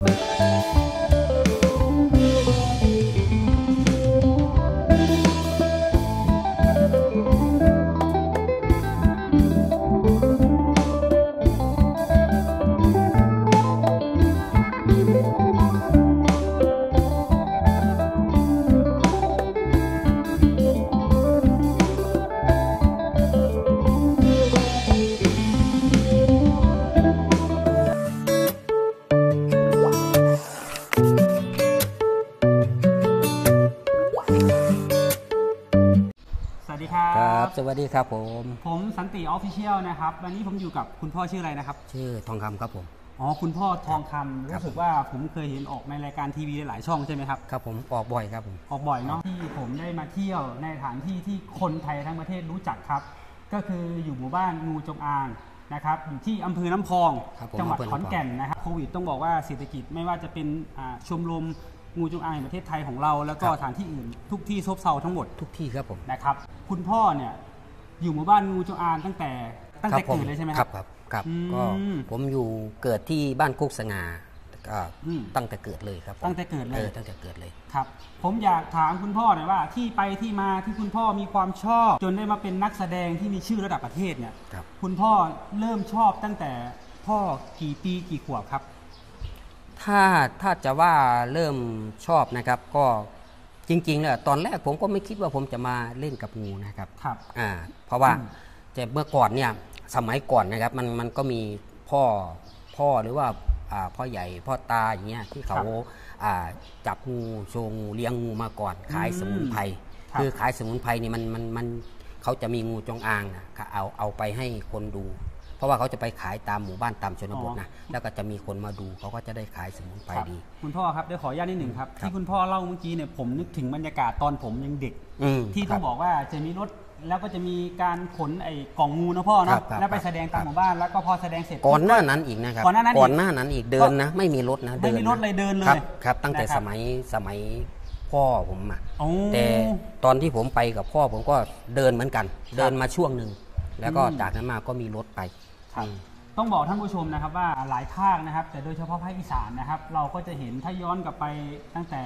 ส ครับครับ สวัสดีครับผม ผมสันติออฟฟิเชียลนะครับ วันนี้ผมอยู่กับคุณพ่อชื่ออะไรนะครับ ชื่อทองคำครับผม อ๋อ คุณพ่อทองคำครับรู้สึกว่าผมเคยเห็นออกในรายการทีวีหลายช่องใช่ไหมครับ ครับผม ออกบ่อยครับผม ออกบ่อยเนาะ ที่ผมได้มาเที่ยวในสถานที่ที่คนไทยทั้งประเทศรู้จักครับ ก็คืออยู่หมู่บ้านงูจงอางนะครับอยู่ที่อำเภอน้ำพองครับผมจังหวัดอำเภอขอนน้ำพองแก่นนะครับโควิดต้องบอกว่าเศรษฐกิจไม่ว่าจะเป็นอ่าชมรม งูจงอางแห่งประเทศไทยของเรา แล้วก็สถานที่อื่นทุกที่ซบเซาทั้งหมดทุกที่ครับผมนะครับ คุณพ่อเนี่ยอยู่หมู่บ้านงูจงอางตั้งแต่ตั้งแต่ครับผเกิดเลยใช่ไหมคครัรับบครับครับอืมก็ผมอยู่เกิดที่บ้านโคกสง่าก็อืมตั้งแต่เกิดเลยครับผมตั้งแต่เกิดเลยออตั้งแต่เกิดเลยครับ ผมอยากถามคุณพ่อหน่อยว่า ที่ไปที่มาที่คุณพ่อมีความชอบ จนได้มาเป็นนักแสดงที่มีชื่อระดับประเทศเนี่ยครับคุณพ่อเริ่มชอบตั้งแต่พ่อกี่ปีกี่ขวบครับ ถ้าถ้าจะว่าเริ่มชอบนะครับ ก็จริงๆเนี่ยตอนแรกผมก็ไม่คิดว่าผมจะมาเล่นกับงูนะครับครับอ่าเพราะว่าอืมแต่เมื่อก่อนเนี่ยสมัยก่อนนะครับ มันมันก็มีพ่อพ่อหรือว่าอ่าพ่อใหญ่พ่อตาอย่างเงี้ยที่เขาอ่าจับงูโชว์งูเลี้ยงงูมาก่อน ขายสมุนไพรครับคือขายสมุนไพรนี่มันมันมันเขาจะมีงูจงอางนะเอาเอาไปให้คนดู เพราะว่าเขาจะไปขายตามหมู่บ้านตามชนบทนะแล้วก็จะมีคนมาดูเขาก็จะได้ขายสมุนไพรครับดี คุณพ่อครับเดี๋ยวขออนุญาตนิดหนึ่งครับครับที่คุณพ่อเล่าเมื่อกี้เนี่ยผมนึกถึงบรรยากาศตอนผมยังเด็กอืมที่คต้รัองบอกว่าจะมีรถแล้วก็จะมีการขนไอ้กล่องงูนะพ่อครัเนาะบครับแล้วไปแสดงตามครับหมู่บ้านแล้วก็พอแสดงเสร็จก่อนหน้านั้นอีกนะครับก่อนหน้านั้นอีกก่อนหน้านั้นอีกเดินนะ ไม่มีรถนะไม่มีดินรนะถเลยเดินเลยครับครับตั้งแต่นะครับสมัยสมัยพ่อผมอะโอ้แต่ตอนที่ผมไปกับพ่อผมก็เดินเหมือนกัน เดินมาช่วงหนึ่งแล้วก็อืมจากนั้นมาก็มีรถไป ครับอืมต้องบอกท่านผู้ชมนะครับว่าหลายภาคนะครับ แต่โดยเฉพาะภาคอีสานนะครับ เราก็จะเห็นถ้าย้อนกลับไปตั้งแต่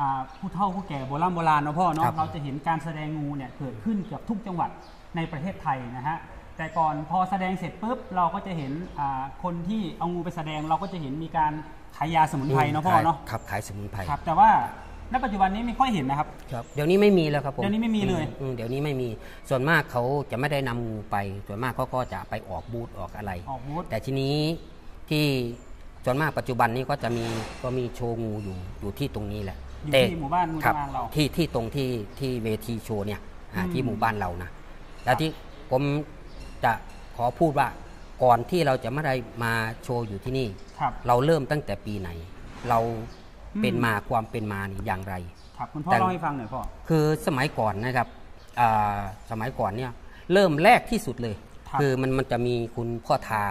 อ่าผู้เฒ่าผู้แก่โบราณโบราณเนาะพ่อครัเนาะบเราจะเห็นการแสดงงูเนี่ยเกิดขึ้นเกือบทุกจังหวัดในประเทศไทยนะฮะแต่ก่อนพอแสดงเสร็จปุ๊บเราก็จะเห็นอ่าคนที่เอางูไปแสดงเราก็จะเห็นมีการขายยาสมุนไพรเนาะพ่อเนาะครับขายสมุนไพรครับแต่ว่า ณปัจจุบันนี้ไม่ค่อยเห็นนะครับ ครับเดี๋ยวนี้ไม่มีแล้วครับผมเดี๋ยวนี้ไม่มีเลย อืมเดี๋ยวนี้ไม่มีส่วนมากเขาจะไม่ได้นำงูไป ส่วนมากเขาก็จะไปออกบูธออกอะไร ออกบูธ แต่ทีนี้ที่ส่วนมากปัจจุบันนี้ก็จะมีก็มีโชว์งูอยู่อยู่ที่ตรงนี้แหละอยู่แต่ที่หมู่บ้านงูครับจงอางเราที่ที่ตรงที่ที่เวทีโชว์เนี่ยอ่าอืม ที่หมู่บ้านเรานะแล้วที่ผมจะขอพูดว่าก่อนที่เราจะไม่ได้มาโชว์อยู่ที่นี่ ครับ เราเริ่มตั้งแต่ปีไหน เราอืม เป็นมาความเป็นมานี่อย่างไร ครับคุณพ่อแต่เล่าให้ฟังหน่อยพ่อคือสมัยก่อนนะครับอ่าสมัยก่อนเนี่ยเริ่มแรกที่สุดเลยครับอมันมันจะมีคุณพ่อทา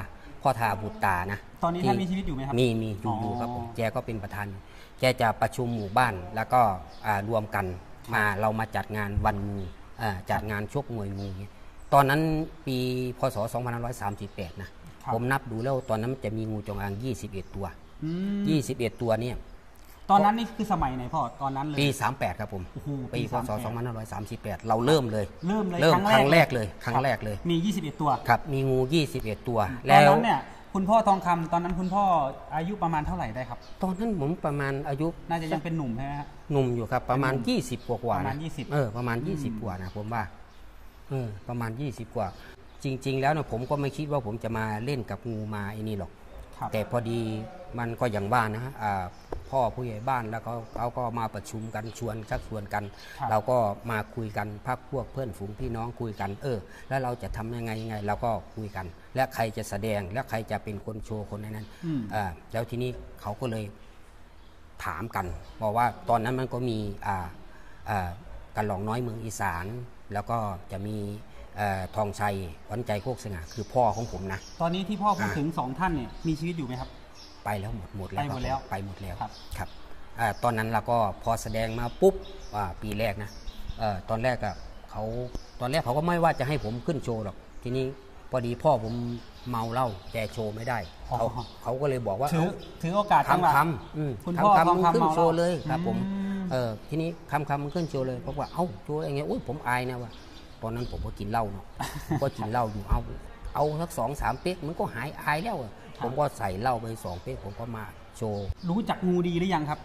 พ่อทาบุตรตานะตอนนี้ท่านมีชีวิตอยู่ไหมครับมีมีอยู่อ๋อออยู่ครับผมแกก็เป็นประธานอยู่แกจะประชุมหมู่บ้านแล้วก็อ่ารวมกันมาเรามาจัดงานวันงูอ่าจัดงานชกมวยงูเนี่ยตอนนั้นปีพศ 2538 นะครับผมนับดูแล้วตอนนั้นมันจะมีงูจงอาง 21 ตัวอืม21 ตัวเนี่ย ตอนนั้นนี่คือสมัยไหนพ่อตอนนั้นเลยปี 38 ครับผมโอ้โหปีพศ38 2538 เราเริ่มเลย เริ่มเลยเริ่มคครั้รั้งงแรแรกกเลยครั้งแรกเลยมี 21 ตัวครับมีงู 21 ตัวตอแล้นวนั้นเนี่ยคุณพ่อทองคำตอนนั้นคุณพ่ออายุประมาณเท่าไหร่ได้ครับ ตอนนั้นผมประมาณอายุน่าจะยังเป็นหนุ่มใช่ไหมฮะหนุ่มอยู่ครับประมาณเป็นหนุ่ม20 กว่ากว่าประมาณนะ20เออประมาณอืม20 กว่านะผมว่าเออประมาณ 20 กว่า จริง ๆ แล้วเนี่ยผมก็ไม่คิดว่าผมจะมาเล่นกับงูมาไอ้นี่หรอก ครับแต่พอดีมันก็อย่างว่านะฮะอ่าพ่อผู้ใหญ่บ้านแล้วก็เขาก็มาประชุมกันชวนชักชวนกัน ครับเราก็มาคุยกันพักพวกเพื่อนฝูงพี่น้องคุยกัน เออ แล้วเราจะทำยังไงยังไงเราก็คุยกัน และใครจะแสดงและใครจะเป็นคนโชว์คนนั้นอืม อ่าแล้วทีนี้เขาก็เลยถามกันบอกว่าตอนนั้นมันก็มีอ่าอ่ากันหลองน้อยเมืองอีสาน แล้วก็จะมีเอ่อ ทองชัยขวัญใจโคกสง่าคือพ่อของผมนะ ตอนนี้ที่พ่อพูดอ่าถึงสองท่านเนี่ยมีชีวิตอยู่ไหมครับ ไปแล้วหมดหมดแล้วไปหมดแล้วครับไปหมดแล้วครับครับอ่าตอนนั้นเราก็พอแสดงมาปุ๊บอ่าปีแรกนะเอ่อตอนแรกอะเขาตอนแรกเขาก็ไม่ว่าจะให้ผมขึ้นโชว์หรอกทีนี้พอดีพ่อผมเมาเหล้าแกโชว์ไม่ได้อ๋อเขาเขาก็เลยบอกว่าถือเอ้าถือโอกาสจังหวะคำคำอืมคุณพ่อคำคำทองมึงคำขึ้นเมาโชว์เลยครับผมอืมเออทีนี้คำคำมึงขึ้นโชว์เลยเพราะว่าเอ้าโชว์อย่างเงี้ยอุ้ยผมอายนะว่า ตอนนั้นผมก็กินเหล้าเนาะผมก็กินเหล้าอยู่เอาเอาสักสองสามเป๊กมันก็หายอายแล้วอะผมก็ใส่เหล้าไปสองเป๊กผมก็มาโชว์รู้จักงูดีหรือยังครับ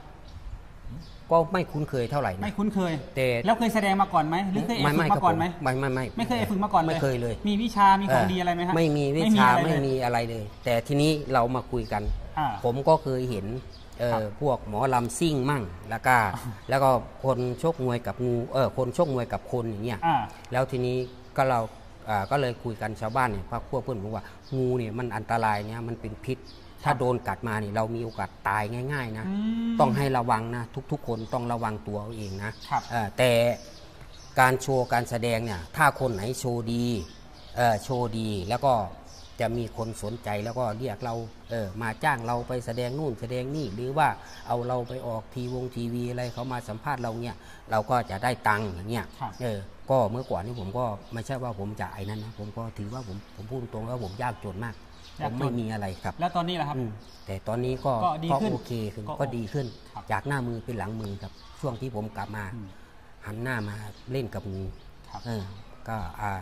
ก็ไม่คุ้นเคยเท่าไหร่นะไม่คุ้นเคยแต่แล้วเคยแสดงมาก่อนไหมหรือเคยแอบไม่ฝึไม่กครัมาบก่อนผมไหมไม่ไม่ไม่ไม่เคยแอบฝึกมาก่อนเลยไม่เคยเลย มีวิชามีของดีอะไรไหมฮะไม่มีวิชาอะไรไม่เลยมีอะไรเลย แต่ทีนี้เรามาคุยกันอ่าผมก็เคยเห็น เอ่อครับพวกหมอลำซิ่งมั่งแล้วก็แล้วก็คนชกมวยกับงูเออคนชกมวยกับคนอย่างเงี้ยอ่าแล้วทีนี้ก็เราอ่าก็เลยคุยกันชาวบ้านเนี่ยพวกพวกเพื่อนบอกว่างูเนี่ยมันอันตรายเนี่ยมันเป็นพิษ ถ้าโดนกัดมาเนี่ยเรามีโอกาสตายง่าย ๆ นะอืมต้องให้ระวังนะ ทุกๆ คนต้องระวังตัวเอาเองนะครับเอ่อแต่การโชว์การแสดงเนี่ยถ้าคนไหนโชว์ดีเอ่อโชว์ดีแล้วก็ จะมีคนสนใจแล้วก็เรียกเราเออมาจ้างเราไปแสดงนู่นแสดงนี่หรือว่าเอาเราไปออกทีวงทีวีอะไรเขามาสัมภาษณ์เราเนี่ยเราก็จะได้ตังค์อย่างเงี้ยครับเออก็เมื่อก่อนนี่ผมก็ไม่ใช่ว่าผมจะไอ้นั้นนะผมก็ถือว่าผมผมพูดตรงๆว่าผมยากจนมากผยากมจนไม่มีอะไรครับ แล้วตอนนี้ล่ะครับอืมแต่ตอนนี้ก็ก็ดีขึ้นโอเคขึ้นก็ก็ดีขึ้นครับจากหน้ามือเป็นหลังมือครับ ช่วงที่ผมกลับมาอืมหันหน้ามาเล่นกับงูครับเออก็อ่า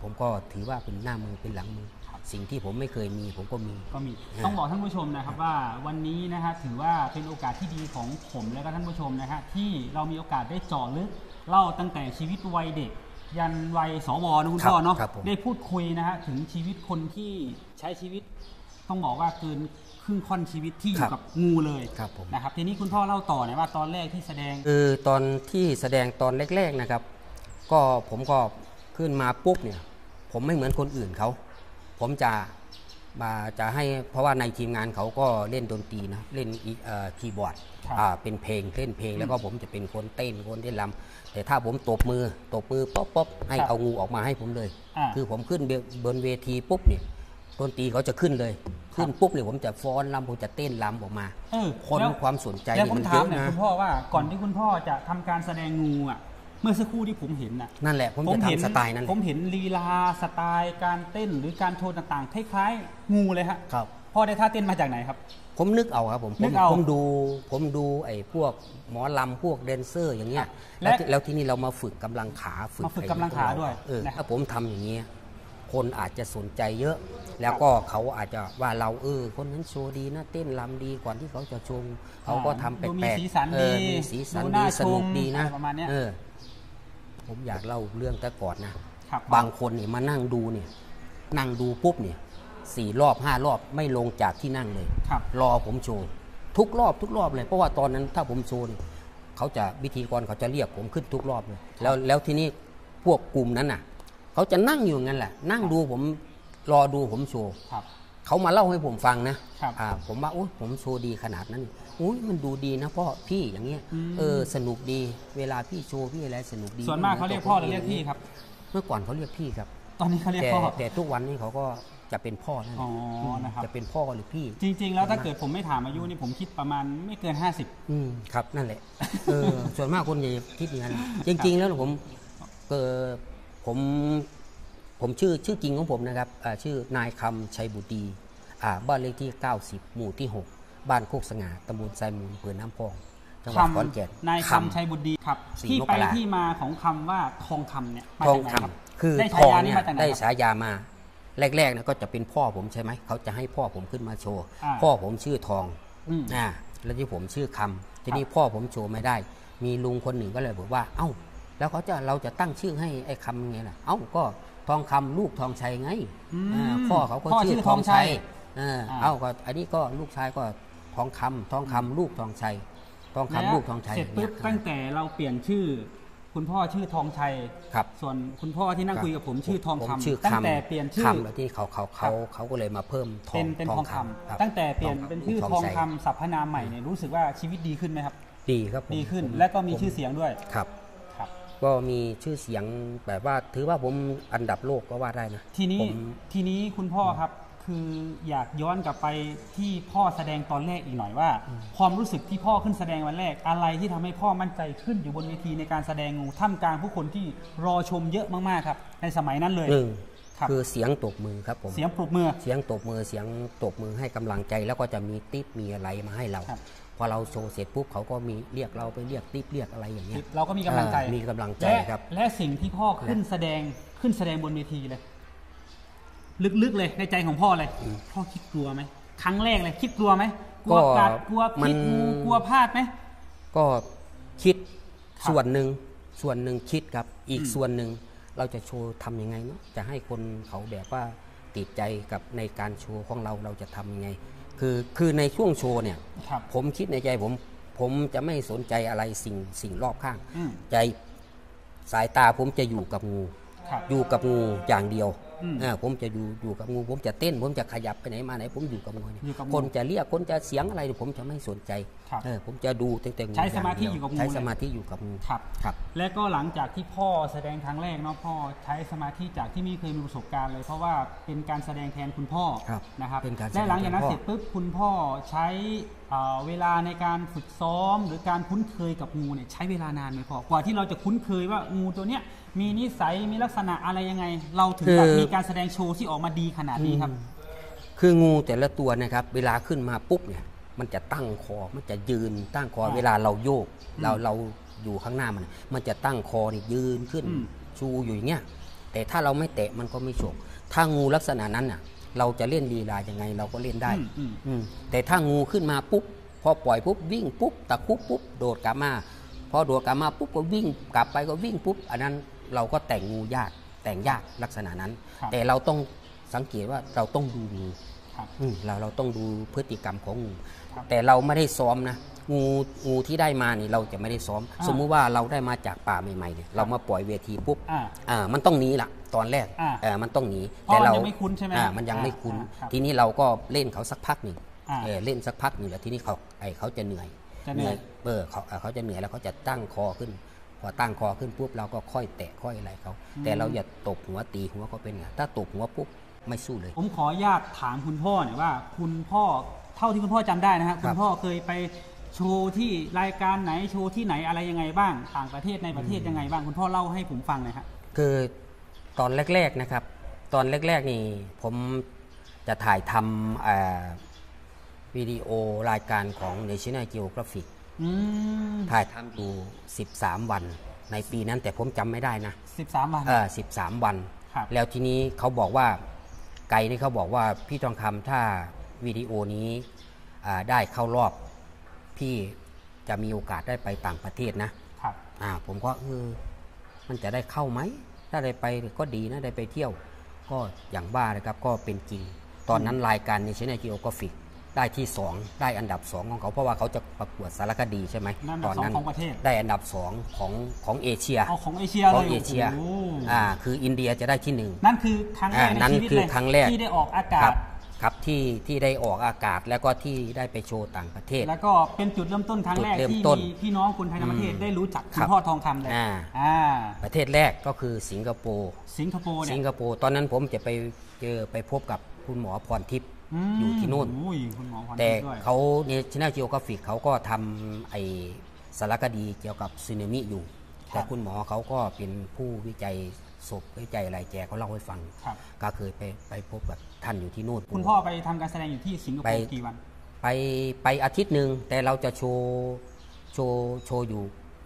ผมก็ถือว่าเป็นหน้ามือเป็นหลังมือ สิ่งที่ผมไม่เคยมีผมก็มี ก็มีอ่าต้องบอกท่านผู้ชมนะครับว่าวันนี้นะฮะถือว่าเป็นโอกาสที่ดีของผมและก็ท่านผู้ชมนะฮะที่เรามีโอกาสได้เจาะลึกเล่าตั้งแต่ชีวิตวัยเด็ก ยันวัยสวนะคุณพ่อเนาะครับผม ได้พูดคุยนะฮะถึงชีวิตคนที่ใช้ชีวิต ต้องบอกว่าเกินครึ่งค่อนชีวิตที่อยู่กับงูเลยครับผม นะครับทีนี้คุณพ่อเล่าต่อหน่อยว่าตอนแรกที่แสดง คือตอนที่แสดงตอนแรกๆนะครับ ก็ผมก็ขึ้นมาปุ๊บเนี่ย ผมไม่เหมือนคนอื่นเขา ผมจะมาจะให้เพราะว่าในทีมงานเขาก็เล่นดนตรีนะเล่นอีเอ่อคีย์บอร์ดครับอ่าเป็นเพลงเล่นเพลงแล้วก็ผมจะเป็นคนเต้นคนเต้นรำแต่ถ้าผมตบมือตบมือป๊อบป๊อบให้ครับเอางูออกมาให้ผมเลยอ่าคือผมขึ้นบนเวทีปุ๊บเนี่ยดนตรีเขาจะขึ้นเลย ขึ้นปุ๊บเนี่ยผมจะฟ้อนรำผมจะเต้นรำออกมาเออคนแล้วความสนใจแล้วเนี่ยผมมันถาเยมอะหน่อยนะคุณพ่อว่าก่อนที่คุณพ่อจะทำการแสดงงูอะเมื่อสักครู่ที่ผมเห็นน่ะนั่นแหละผมจะเห็นทำสไตล์นั้นแหผละมเห็นลีลาสไตล์การเต้นหรือการโชว์ต่างๆคล้ายๆ งูเลยฮะครับพ่อได้ท่าเต้นมาจากไหนครับ ผมนึกเอาครับผมผนึมกเอาผมดูผมดูไอ้พวกหมอลำพวกแดนเซอร์อย่างเงี้ยและแล้วที่แล้วที่นี่เรามาฝึกกำลังขาฝึกมาฝึกไอ้กำลังขาพกเรด้วยเออนะครับถ้าผมทำอย่างเงี้ยคนอาจจะสนใจเยอะ แล้วก็เขาอาจจะว่าเราเออคนนั้นโชว์ดีนะเต้นลำดีก่อนที่เขาจะชม เขาก็ทำแปลดูกมีๆสีสันเอดีอมีสีสันดูดีน่าสนุกชมดีนะอะไรประมาณเนี้ยเออ ผมอยากเล่าเรื่องแต่ก่อนนะครับบางคนเนี่ยมานั่งดูเนี่ยนั่งดูปุ๊บเนี่ยสี่รอบห้ารอบไม่ลงจากที่นั่งเลยครับรอผมโชว์ทุกรอบทุกรอบเลยเพราะว่าตอนนั้นถ้าผมโชว์เนี่ยเขาจะวิธีกรเขาจะเรียกผมขึ้นทุกรอบเลยแล้วแล้วทีนี้พวกกลุ่มนั้นน่ะเขาจะนั่งอยู่งั้นแหละ นั่งดูผมรอดูผมโชว์ครับ เขามาเล่าให้ผมฟังนะครับอ่าผมว่าโอ้ผมโชว์ดีขนาดนั้นอุ้ยมันดูดีนะพ่อพี่อย่างเงี้ยอืมเออสนุกดี เวลาพี่โชว์พี่อะไรสนุกดีส่วนมากเขาเรียกพ่อหรือเรียกพี่ครับ เมื่อก่อนเขาเรียกพี่ครับ ตอนนี้เขาเรียกแต่พ่อแต่ทุกวันนี้เขาก็จะเป็นพ่อนั่นแหอ๋ละอนะครับจะเป็นพ่อหรือพี่ จริง ๆ แล้วถ้าเกิดผมไม่ถามอายุนี่ผมคิดประมาณไม่เกิน 50 อืมครับนั่นแหละเออส่วนมากคนจะคิดอย่างนั้นจริง ๆ แล้วผมเออผม ผมชื่อชื่อจริงของผมนะครับอ่าชื่อนายคำชัยบุตรีอ่าบ้านเลขที่ 90 หมู่ที่ 6 บ้านโคกสง่าตำบลไซมูลอำเภอน้ำพองจังหวัดขอนแก่นนายคำชัยบุตรดีครับสี่ที่มกไปราที่มาของคำว่าทองคำเนี่ยมาทองจากไหนคำครับคือได้ทฉาองยาเนี่นี้ยมาจากไหนได้ครับฉายามาแรกๆนะก็จะเป็นพ่อผมใช่ไหมเขาจะให้พ่อผมขึ้นมาโชว์อ่าพ่อผมชื่อทองอืมอ่าแล้วที่ผมชื่อคำทีนี้พ่อผมโชว์ไม่ได้ มีลุงคนหนึ่งก็เลยบอกว่า เอ้า แล้วเขาจะเราจะตั้งชื่อให้ไอ้คำไงล่ะ เอ้าก็ ทองคำลูกทองชัยไงอืมอ่าพ่อเขาก็พ่อชื่ชื่ออททอองงชัชัยยอ่าอ่าเอ้าก็อันนี้ก็ลูกชายก็ทองคำทองคำลูกทองชัยทองคำลูกทองชัยเสร็จอย่างปุ๊เงี้บยตั้งแต่เราเปลี่ยนชื่อ คุณพ่อชื่อทองชัยครับส่วนคุณพ่อที่นั่งคุยกับผมชื่อทองผมคำชื่อตั้งคำแต่เปลี่ยนชื่อคำแล้วที่เขาเขาเขาเขาก็เลยมาเพิ่มทอเป็งนเป็นททอองงคคำครับำตั้งแต่เปลี่ยนทองเป็นชื่อทองทองชัยคำสรรพนามใหม่เนี่ยรู้สึกว่าชีวิตดีขึ้นไหมครับ ดีครับผมดีขึ้นผมและก็มีผชื่อเสียงด้วยครับครับ ก็มีชื่อเสียงแบบว่าถือว่าผมอันดับโลกก็ว่าได้นะทีนี้ผมทีนี้คุณพ่อครับคืออยากย้อนกลับไปที่พ่อแสดงตอนแรกอีกหน่อยว่า ความรู้สึกที่พ่อขึ้นแสดงวันแรก อะไรที่ทำให้พ่อมั่นใจขึ้นอยู่บนเวทีในการแสดงงูท่ามกลางผู้คนที่รอชมเยอะมากๆครับ ในสมัยนั้นเลยหนึ่งครับคือเสียงตบมือครับผมเสียงปรบมือเสียงตบมือเสียงตบมือให้กำลังใจแล้วก็จะมีติ๊บมีอะไรมาให้เราครับ พอเราโชว์เสร็จปุ๊บเขาก็มีเรียกเราไปเรียกติ๊บเรียกอะไรอย่างเงี้ยเราก็มีกำลังใจเออมีกำลังใจและครับ และสิ่งที่พ่อขึ้นแสดงขึ้นแสดงบนเวทีเลยลึกๆเลยในใจของพ่อเลยพ่อคิดกลัวไหมครั้งแรกเลย คิดกลัวไหมกลัวก็กัดกลัวมัพินษงูกลัวพลาดไหมก็คิดครับส่วนหนึ่งส่วนหนึ่งคิดครับ อีกอืมส่วนหนึ่งเราจะโชว์ทำยังไงเนาะจะให้คนเขาแบบว่าติดใจกับในการโชว์ของเราเราจะทำยังไง คือคือในช่วงโชว์เนี่ยครับผมคิดในใจผมผมจะไม่สนใจอะไรสิ่งสิ่งรอบข้างอืมใจสายตาผมจะอยู่กับงูครับ อยู่กับงูอย่างเดียวอืมเออผมจะอยู่อยู่กับงูผมจะเต้น ผมจะขยับไปไหนมาไหนผมอยู่กับงูเนี่ยอยู่กับงูคนจะเรียกคนจะเสียงอะไรผมจะไม่สนใจครับเออผมจะดูแต่แต่งูใช้สมาธิงอยู่กับงูใช้เลยสมาธิอยู่กับงูครับครับ และก็หลังจากที่พ่อแสดงครั้งแรกเนาะพ่อใช้สมาธิจากที่ไม่เคยมีประสบการณ์เลย เพราะว่าเป็นการแสดงแทนคุณพ่อครับนะครับเป็นการแสดงและหลังจากนั้นแทนพ่อเสร็จปุ๊บคุณพ่อใช้เอ่อเวลาในการฝึกซ้อม หรือการคุ้นเคยกับงูเนี่ยใช้เวลานานไหมพ่อกว่าที่เราจะคุ้นเคยว่างูตัวเนี้ย มีนิสัยมีลักษณะอะไรยังไง เราถึงแบบมีการแสดงโชว์ที่ออกมาดีขนาดนี้ครับ คืองูแต่ละตัวนะครับ เวลาขึ้นมาปุ๊บเนี่ย มันจะตั้งคอ มันจะยืนตั้งคอครับเวลาเราโยก เราเราอยู่ข้างหน้ามัน มันจะตั้งคอนี่ยืนขึ้น อืม ชูอยู่อย่างเงี้ย แต่ถ้าเราไม่เตะมันก็ไม่ฉกถ้างูลักษณะนั้นน่ะ เราจะเล่นลีลายังไงเราก็เล่นได้ อืมอืม อืมแต่ถ้างูขึ้นมาปุ๊บพอปล่อยปุ๊บวิ่งปุ๊บตะคุบปุ๊บโดดกลับมา พอโดดกลับมาปุ๊บก็วิ่งกลับไปก็วิ่งปุ๊บ อันนั้น เราก็แต่งงูยากแต่งยากลักษณะนั้น ครับแต่เราต้องสังเกตว่าเราต้องดูงูครับอืมเราเราต้องดูพฤติกรรมของงู ครับแต่เราไม่ได้ซ้อมนะงูงูที่ได้มานี่เราจะไม่ได้ซ้อม อ่า สมมุติว่าเราได้มาจากป่าใหม่ๆเนี่ยเรามาปล่อยเวทีปุ๊บ อ่า อ่ามันต้องหนีละตอนแรกอ่าเออมันต้องหนีเพราะมันยังไม่คุ้นใช่ไหมอ่ามันยังไม่คุ้น อ่าครับทีนี้เราก็เล่นเขาสักพักหนึ่งอ่าเออเล่นสักพักหนึ่งแล้วทีนี้เขาไอเขาจะเหนื่อยจะเหนื่อย เออเขาเออเขาจะเหนื่อยแล้วเขาจะตั้งคอขึ้นพ อตั้งคอขึ้นปุ๊บเราก็ค่อยแตะค่อยอะไรเขา แต่เราอย่าตบหัวตีหัวเขาเป็นไงถ้าตบหัวปุ๊บไม่สู้เลย ผมขออนุญาตถามคุณพ่อหน่อยว่า คุณพ่อเท่าที่คุณพ่อจำได้นะฮะคคุรัณบพ่อเคยไปโชว์ที่รายการไหนโชว์ที่ไหนอะไรยังไงบ้างต่างประเทศในประเทศยังไงบ้างคุณพ่อเล่าให้ผมฟังหน่อยฮะคือตอนแรก ๆนะครับ ตอนแรก ๆ นี่ผมจะถ่ายทำเอ่อวิดีโอรายการของ National Geographic อืม ถ่ายทำอยู่13วัน ในปีนั้นแต่ผมจำไม่ได้นะสิบสามวันเออ13วันครับแล้วทีนี้เขาบอกว่าไกด์นี่เขาบอกว่าพี่ทองคำถ้าวิดีโอนี้อ่าได้เข้ารอบพี่จะมีโอกาสได้ไปต่างประเทศนะครับอ่าผมก็เออมันจะได้เข้าไหม ถ้าได้ไปก็ดีนะได้ไปเที่ยว ก็อย่างว่านะครับก็เป็นจริง ตอนนั้นรายการในช n น l จิโอกราฟิก ได้ที่2ได้อันดับ2ของเขาเพราะว่าเขาจะประกวดสารคดีใช่ไหมนั่นตอัอนนดับสองนั้นของประเทศได้อันดับ2ของของเอเชียเอาของเอเชียขเลองยเอเชียโอ้โหอ่าคืออินเดียจะได้ที่หนึ่งนั่นคือครั้งแรกอ่าในนั่นชีวิตคือเลยครั้งแรกที่ได้ออกอาคการัศบครับที่ที่ได้ออกอากาศแล้วก็ที่ได้ไปโชว์ต่างประเทศ แล้วก็เป็นจุดเริ่มต้นครั้งแรกจุดเริ่มที่ต้นมีพี่น้องคนไทยทั้งประเทศอืมได้รู้จักคุครัณบพ่อทองคำเลยอ่าอ่าประเทศแรกก็คือสิงคโปร์สิงคโปร์เนี่สิยงคโปร์ตอนนั้นผมจะไปเจอไปพบกับคุณหมอพรทิพย์ม อยู่ที่นู่นอุ้ยคุณหมอพรทิพย์แต่ด้วยเขาในช n น l จิโอกราฟิกเขาก็ทำไอสารคดีเกี่ยวกับสึนามิอยู่ แต่คุณหมอเขาก็เป็นผู้วิจัยศพวิจัยอะไรแกเขาเล่าให้ฟังครับก็เคยไปไปพบกับท่านอยู่ที่นู่น คุณพ่อไปทำการแสดงอยู่ที่สิงคโปไปร์กี่วัน ไปไปอาทิตย์หนึ่งแต่เราจะโชว์โชว์โชว์อยู่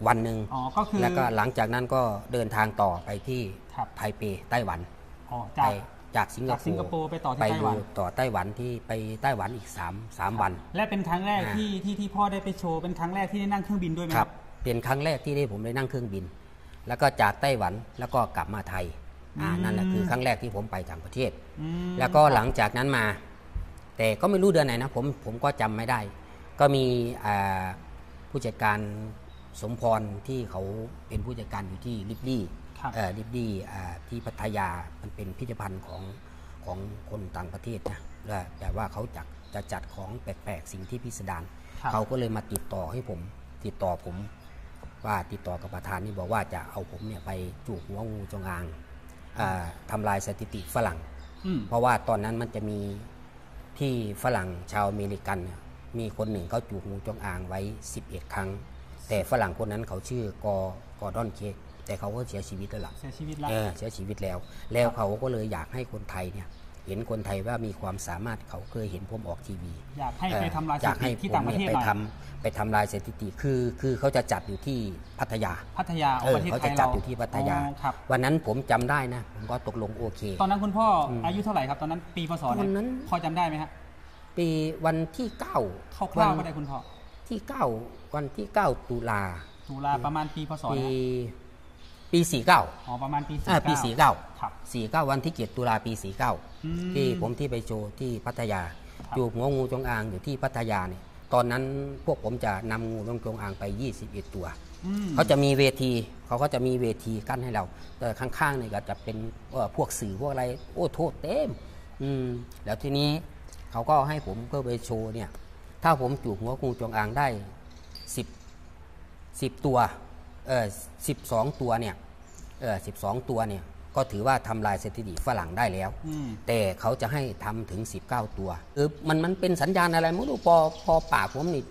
วันหนึ่งอ๋อก็คือแล้วก็หลังจากนั้นก็เดินทางต่อไปที่ครับไทเปไต้หวันอ๋อไปจาก จากสิงคจากโปสิงคร์โปร์ไปต่อที่ไปไต้หดูวัน ต่อไต้หวันที่ไปไต้หวันอีกสามสามวัน และเป็นครั้งแรกอ่าที่ที่ที่พ่อได้ไปโชว์เป็นครั้งแรกที่ได้นั่งเครื่องบินด้วยไหมครับ เป็นครั้งแรกที่ได้ผมได้นั่งเครื่องบิน แล้วก็จากไต้หวันแล้วก็กลับมาไทยอ่านั่นแหละคือครั้งแรกที่ผมไปต่างประเทศ อืมแล้วก็หลังจากนั้นมา แต่ก็ไม่รู้เดือนไหนนะผมผมก็จำไม่ได้ ก็มีอ่าผู้จัดการสมพรที่เขาเป็นผู้จัดการอยู่ที่ลิบลี่ ครับเอ่อลิบลี่อ่าที่พัทยามันเป็นพิพิธภัณฑ์ของของคนต่างประเทศนะและแต่ว่าเขาจัดจะจัดของแปลกๆสิ่งที่พิสดารครับเขาก็เลยมาติดต่อให้ผม ติดต่อผม ว่าติดต่อกับประธานนี่บอกว่าจะเอาผมเนี่ยไปจูบหัวงูจงอางอ่าทำลายสถิติฝรั่งอืมเพราะว่าตอนนั้นมันจะมีที่ฝรั่งชาวอเมริกันเนี่ยมีคนหนึ่งเขาจูบงูจงอางไว้ 11 ครั้ง แต่ฝรั่งคนนั้นเขาชื่อกอกอร์ดอนเคก แต่เขาก็เสียชีวิตแล้วล่ะเสียชีวิตแล้วเออเสียชีวิตแล้ว แล้วเขาก็เลยอยากให้คนไทยเนี่ย เห็นคนไทยว่ามีความสามารถเขาเคยเห็นผมออกทีวี อยากให้เออไปทำลายสอยากถิให้ติที่ผมต่างประเทศเนี่ยหไปน่อยทำไปทำลายสถิติคือคือเขาจะจัดอยู่ที่พัทยา พัทยาเออประเทศเขาไทจะยจัดเราอยู่ที่พัทยาอ๋อครับวันนั้นผมจำได้นะผมก็ตกลงโอเค ตอนนั้นคุณพ่อออายุเท่าไหร่ครับตอนนั้นปีพศตอนนั้นพอจำได้ไหมฮะปีวันที่เก้าคร่าวๆก็ได้คุณพ่อที่เก้าวันที่เก้าตุลาตุลาประมาณปีพศปีนะฮะ ปีสี่เก้าอ๋อประมาณปีอ่าปีสี่เก้าครับสี่เก้าวันที่เจ็ดตุลาปีสี่เก้าอืมที่ผมที่ไปโชว์ที่พัทยาครับจูบหัวงูจงอางอยู่ที่พัทยาเนี่ยตอนนั้นพวกผมจะนำงูจงอางไป 21 ตัวอืมเขาจะมีเวทีเขาก็จะมีเวทีกั้นให้เรา แต่ข้างๆเนี่ยก็จะเป็นเอ่อพวกสื่อพวกอะไร โอ้โทษเต็มอืมแล้วทีนี้เขาก็ให้ผมก็ไปโชว์เนี่ย ถ้าผมจูบหัวงูจงอางได้สิบสิบตัว เออสิบสองตัวเนี่ยเออสิบสองตัวเนี่ยก็ถือว่าทำลายสถิติฝรั่งได้แล้วอืมแต่เขาจะให้ทำถึง 19 ตัวเออมันมันเป็นสัญญาณอะไรไม่รู้พอพอปากผมนี่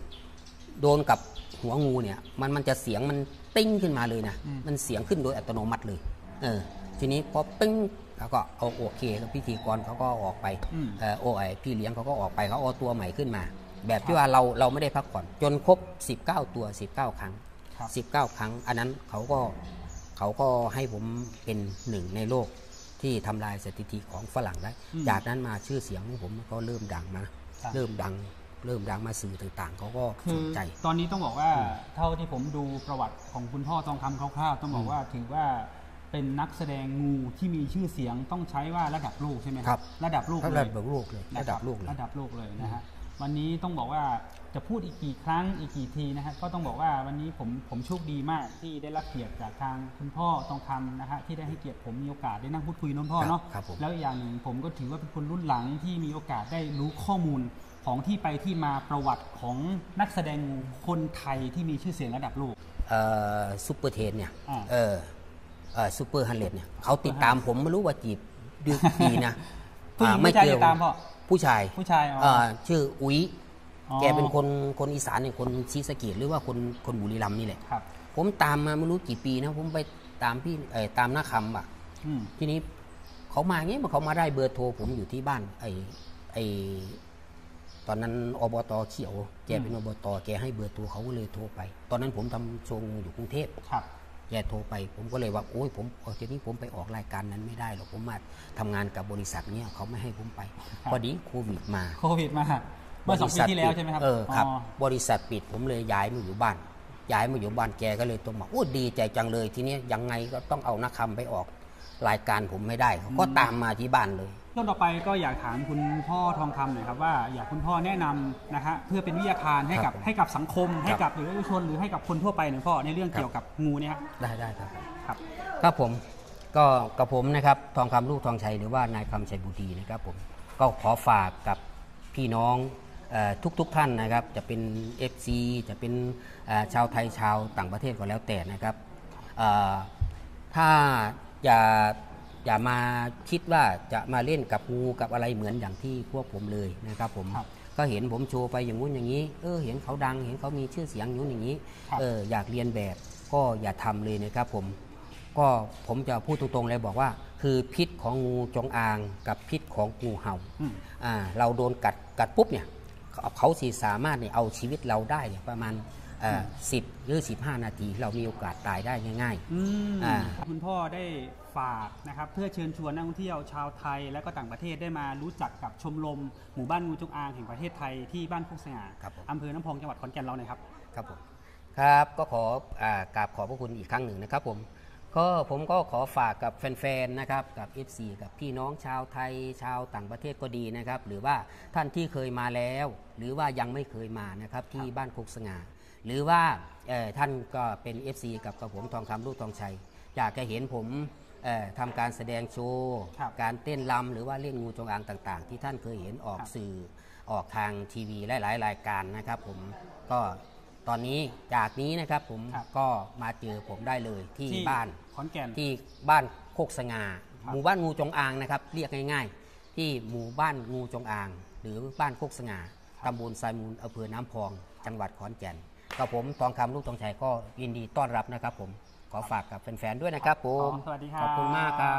โดนกับหัวงูเนี่ย มันมันจะเสียงมันติ้งขึ้นมาเลยนะอืมมันเสียงขึ้นโดยอัตโนมัติเลยเออทีนี้พอปิ้งแล้วก็เอาโอเคแล้วพิธีกรเขาก็ออกไปอืมเออโอ้ไอพี่เลี้ยงเขาก็ออกไปเขาเอาตัวใหม่ขึ้นมา แบบที่ว่าเราเราไม่ได้พักผ่อนจนครบ 19 ตัว 19 ครั้ง ครับ19ครั้ง อันนั้นเขาก็เขาก็ให้ผมเป็นหนึ่งในโลกที่ทำลายสถิติของฝรั่งได้อืมจากนั้นมาชื่อเสียงของผมก็เริ่มดังมาครับเริ่มดัง เริ่มดังมาสื่อต่างๆเขาก็คืสอนใจ ตอนนี้ต้องบอกว่าเท่าที่ผมดูประวัติของคุณพ่อทองคำคร่าวๆต้องบอกว่าถือว่าเป็นนักแสดงงูที่มีชื่อเสียงต้องใช้ว่าระดับโลกใช่ไหมครับ ระดับโลกระเลดัยบโลกเลยระดับโลกเลยระดับโลกเลยนะฮะ วันนี้ต้องบอกว่าจะพูดอีกกี่ครั้งอีกกี่ทีนะฮะก็ต้องบอกว่าวันนี้ผมผมโชคดีมากที่ได้รับเกียรติจากทางคุณพ่อทองคำนะฮะที่ได้ให้เกียรติผมมีโอกาสได้นั่งพูดคุยน้องพ่อเนาะครับผม แล้วอีกอย่างหนึ่งผมก็ถือว่าเป็นคนรุ่นหลังที่มีโอกาสได้รู้ข้อมูลของที่ไปที่มาประวัติของนักแสดงคนไทยที่มีชื่อเสียงระดับโลก เอ่อซูเปอร์เทนเนี่ย อ่า เออเอ่อซูเปอร์ฮันเลดเนี่ยเขาติดตามผมไม่รู้ว่าจีบดื้อปีนะผู้หญิงอ่ผู้ชายเกี่ติดตามพ่อ ผู้ชายผู้ชายอ๋อเอ่อชื่ออุ้ยอ๋อแกเป็นคนคนอีสานเนี่ยคนศรีสะเกดหรือว่าคนคนบุรีรัมย์นี่แหละครับ ผมตามมาไม่รู้กี่ปีนะผมไปตามพี่เอ่อตามหน้าคำอะอืมทีนี้เขามาเงี้ยมันเขามาได้เบอร์โทรผมอยู่ที่บ้าน ไอ้ไอ้ตอนนั้นอบตเขียว แกเป็นอบตแกให้เบอร์โทรเขาก็เลยโทรไป ตอนนั้นผมทำโชว์งูอยู่กรุงเทพครับ แกโทรไป ผมก็เลยว่าโอ้ยผมเออทีนี้ผมไปออกรายการนั้นไม่ได้หรอกผมมาทำงานกับบริษัทเนี้ยเขาไม่ให้ผมไปครับพอดีโควิดมาโควิดมาเมื่อสองปีที่แล้วใช่ไหมครับเออครับอ๋อบริษัทปิดผมเลยย้ายมาอยู่บ้าน ย้ายมาอยู่บ้านแกก็เลยต้องบอกโอ้ดีใจจังเลยทีนี้ยังไงก็ต้องเอานักคำไปออกรายการผมไม่ได้เขาก็ตามมาที่บ้านเลย เรื่องต่อไปก็อยากถามคุณพ่อทองคำหน่อยครับว่าอยากคุณพ่อแนะนำนะฮะเพื่อเป็นวิทยาทานให้กับครับผมให้กับสังคม ให้ครับกับเยาวชนหรือให้กับคนทั่วไปหน่อยพ่อในเรื่องครับเกี่ยวกับงูเนี่ยครับได้ได้ครับครับครับผมก็กับผมนะครับทองคำลูกทองชัยหรือว่านายคำชัยบุตรีนะครับผมก็ขอฝากกับพี่น้องทุกทุกๆท่านนะครับ จะเป็น FC จะเป็นเอ่อชาวไทยชาวต่างประเทศก็แล้วแต่นะครับเอ่อถ้าอย่า อย่ามาคิดว่าจะมาเล่นกับงูกับอะไรเหมือนอย่างที่พวกผมเลยนะครับผมครับก็เห็นผมโชว์ไปอย่างงู้นอย่างนี้ เออ เห็นเขาดัง เห็นเขามีชื่อเสียงอย่างงู้นอย่างนี้ ครับเออ อยากเรียนแบบก็อย่าทำเลยนะครับผม ก็ผมจะพูดตรงๆเลยบอกว่า คือพิษของงูจงอางกับพิษของงูเห่า อืม อ่า เราโดนกัดกัดปุ๊บเนี่ยเขาเขาสีสามารถเนี่ยเอาชีวิตเราได้เนี่ยประมาณ สิบหรือ 15 นาที เรามีโอกาสตายได้ง่ายอืมอ่าคุณพ่อได้ฝากนะครับเพื่อเชิญชวนนักท่องเที่ยวชาวไทย และก็ต่างประเทศได้มารู้จักกับชมรมหมู่บ้านงูจงอางแห่งประเทศไทยที่บ้านโคกสง่าครับผมอำเภอน้ำพองจังหวัดขอนแก่นเราหน่อยครับๆครับผมครับก็ขออากราบขอบพระคุณอีกครั้งหนึ่งนะครับผมก็ผมก็ขอฝากกับแฟนๆ นะครับกับ FC กับพี่น้องชาวไทยชาวต่างประเทศก็ดีนะครับ หรือว่าท่านที่เคยมาแล้ว หรือว่ายังไม่เคยมานะครับที่บ้านโคกสง่า หรือว่าเอ่อท่านก็เป็น FC กับกับผมทองคำลูกทองชัย อยากจะเห็นผมเอ่อทำการแสดงโชว์ครับการเต้นรำหรือว่าเล่นงูจงอางต่างๆ ที่ท่านเคยเห็นออกครับสื่อออกทางทีวีหลายๆ รายการนะครับผมก็ตอนนี้จากนี้นะครับผมครับก็มาเจอผมได้เลยที่บ้านขอนแก่นที่บ้านโคกสงาครับหมู่บ้านงูจงอางนะครับเรียกง่าย ๆ ที่หมู่บ้านงูจงอาง หรือบ้านโคกสงาตำบลไซมูลอำเภอน้ำพอง จังหวัดขอนแก่น กับผมทองคำลูกทองชัยก็ยินดีต้อนรับนะครับผมขอฝากกับแฟนๆด้วยนะครับผมอ๋อสวัสดีครับขอบคุณมากครับ